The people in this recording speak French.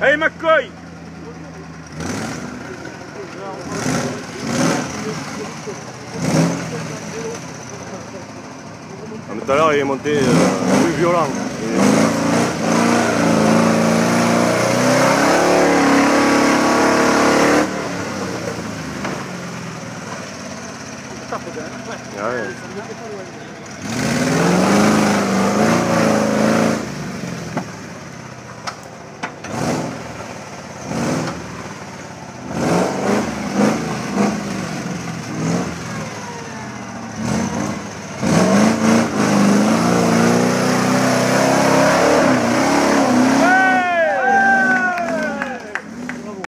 Allez McCoy ah, tout à l'heure il est monté euh, plus violent.